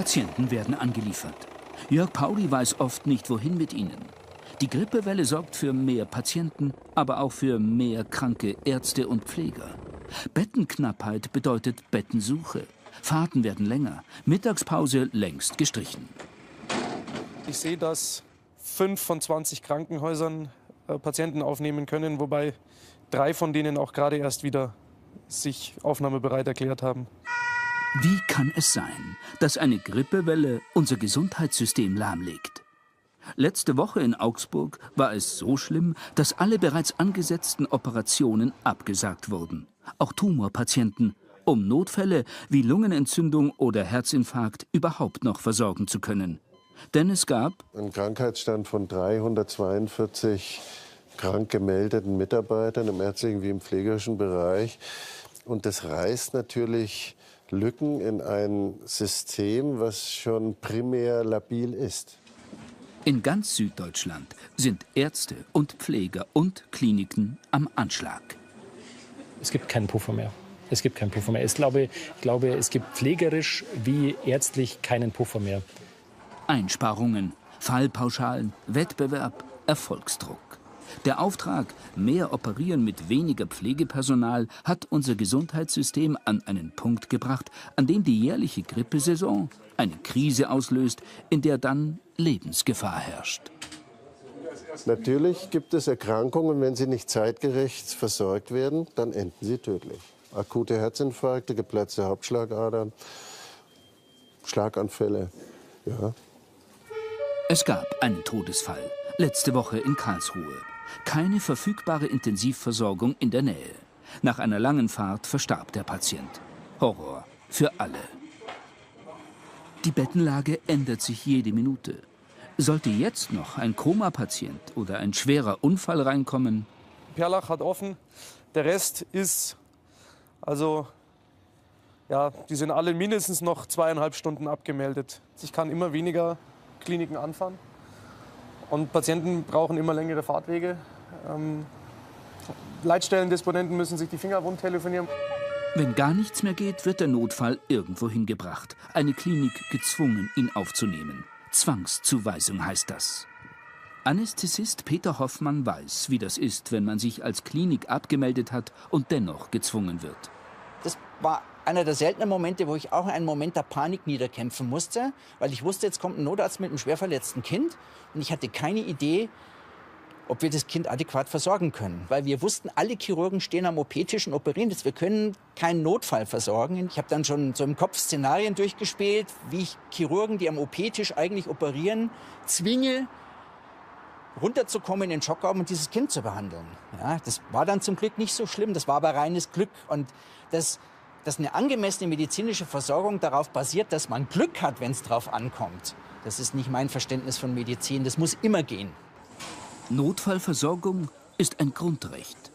Patienten werden angeliefert. Jörg Pauli weiß oft nicht, wohin mit ihnen. Die Grippewelle sorgt für mehr Patienten, aber auch für mehr kranke Ärzte und Pfleger. Bettenknappheit bedeutet Bettensuche. Fahrten werden länger, Mittagspause längst gestrichen. Ich sehe, dass fünf von 20 Krankenhäusern äh, Patienten aufnehmen können, wobei drei von denen auch gerade erst wieder sich aufnahmebereit erklärt haben. Wie kann es sein, dass eine Grippewelle unser Gesundheitssystem lahmlegt? Letzte Woche in Augsburg war es so schlimm, dass alle bereits angesetzten Operationen abgesagt wurden. Auch Tumorpatienten, um Notfälle wie Lungenentzündung oder Herzinfarkt überhaupt noch versorgen zu können. Denn es gab einen Krankheitsstand von 342 krank gemeldeten Mitarbeitern im ärztlichen wie im pflegerischen Bereich. Und das reißt natürlich Lücken in ein System, was schon primär labil ist. In ganz Süddeutschland sind Ärzte und Pfleger und Kliniken am Anschlag. Es gibt keinen Puffer mehr. Es gibt keinen Puffer mehr. Ich glaube, ich glaube, es gibt pflegerisch wie ärztlich keinen Puffer mehr. Einsparungen, Fallpauschalen, Wettbewerb, Erfolgsdruck. Der Auftrag, mehr operieren mit weniger Pflegepersonal, hat unser Gesundheitssystem an einen Punkt gebracht, an dem die jährliche Grippesaison eine Krise auslöst, in der dann Lebensgefahr herrscht. Natürlich gibt es Erkrankungen, wenn sie nicht zeitgerecht versorgt werden, dann enden sie tödlich. Akute Herzinfarkte, geplatzte Hauptschlagadern, Schlaganfälle. Ja. Es gab einen Todesfall, letzte Woche in Karlsruhe. Keine verfügbare Intensivversorgung in der Nähe. Nach einer langen Fahrt verstarb der Patient. Horror für alle. Die Bettenlage ändert sich jede Minute. Sollte jetzt noch ein Koma-Patient oder ein schwerer Unfall reinkommen? Perlach hat offen. Der Rest ist, also, ja, die sind alle mindestens noch zweieinhalb Stunden abgemeldet. Ich kann immer weniger Kliniken anfahren. Und Patienten brauchen immer längere Fahrtwege. Ähm, Leitstellendisponenten müssen sich die Finger wund telefonieren. Wenn gar nichts mehr geht, wird der Notfall irgendwo hingebracht. Eine Klinik gezwungen, ihn aufzunehmen. Zwangszuweisung heißt das. Anästhesist Peter Hoffmann weiß, wie das ist, wenn man sich als Klinik abgemeldet hat und dennoch gezwungen wird. Das war einer der seltenen Momente, wo ich auch einen Moment der Panik niederkämpfen musste, weil ich wusste, jetzt kommt ein Notarzt mit einem schwer verletzten Kind und ich hatte keine Idee, ob wir das Kind adäquat versorgen können. Weil wir wussten, alle Chirurgen stehen am OP-Tisch und operieren jetzt. Wir können keinen Notfall versorgen. Ich habe dann schon so im Kopf Szenarien durchgespielt, wie ich Chirurgen, die am OP-Tisch eigentlich operieren, zwinge, runterzukommen in den Schockraum und dieses Kind zu behandeln. Ja, das war dann zum Glück nicht so schlimm. Das war aber reines Glück. Und das dass eine angemessene medizinische Versorgung darauf basiert, dass man Glück hat, wenn es darauf ankommt. Das ist nicht mein Verständnis von Medizin. Das muss immer gehen. Notfallversorgung ist ein Grundrecht.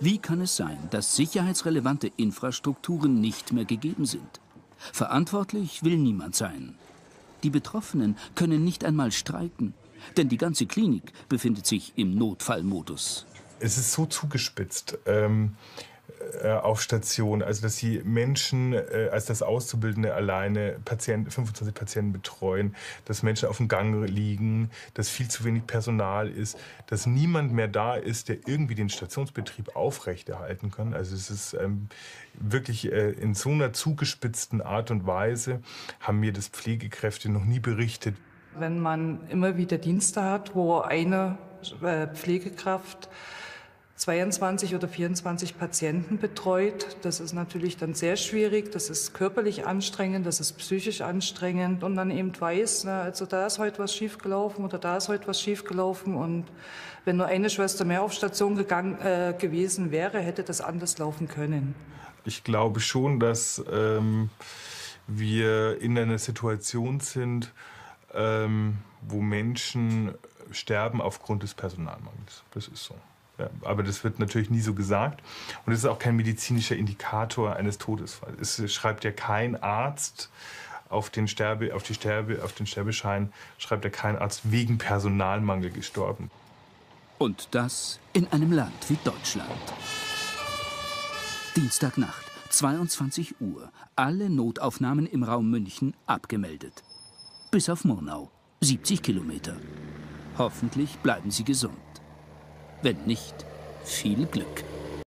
Wie kann es sein, dass sicherheitsrelevante Infrastrukturen nicht mehr gegeben sind? Verantwortlich will niemand sein. Die Betroffenen können nicht einmal streiken, denn die ganze Klinik befindet sich im Notfallmodus. Es ist so zugespitzt. Ähm äh, auf Station, also dass sie Menschen äh, als das Auszubildende alleine Patienten, 25 Patienten betreuen, dass Menschen auf dem Gang liegen, dass viel zu wenig Personal ist, dass niemand mehr da ist, der irgendwie den Stationsbetrieb aufrechterhalten kann. Also es ist ähm, wirklich äh, in so einer zugespitzten Art und Weise haben mir das Pflegekräfte noch nie berichtet. Wenn man immer wieder Dienste hat, wo eine äh, Pflegekraft 22 oder 24 Patienten betreut. Das ist natürlich dann sehr schwierig. Das ist körperlich anstrengend, das ist psychisch anstrengend und dann eben weiß, ne, also da ist heute was schiefgelaufen oder da ist heute was schiefgelaufen und wenn nur eine Schwester mehr auf Station gegangen äh, gewesen wäre, hätte das anders laufen können. Ich glaube schon, dass ähm, wir in einer Situation sind, ähm, wo Menschen sterben aufgrund des Personalmangels. Das ist so. Aber das wird natürlich nie so gesagt. Und es ist auch kein medizinischer Indikator eines Todesfalls. Es schreibt ja kein Arzt auf den, Sterbe, auf, die Sterbe, auf den Sterbeschein, schreibt ja kein Arzt wegen Personalmangel gestorben. Und das in einem Land wie Deutschland. Dienstagnacht. 22 Uhr. Alle Notaufnahmen im Raum München abgemeldet. Bis auf Murnau. 70 Kilometer. Hoffentlich bleiben sie gesund. Wenn nicht, viel Glück.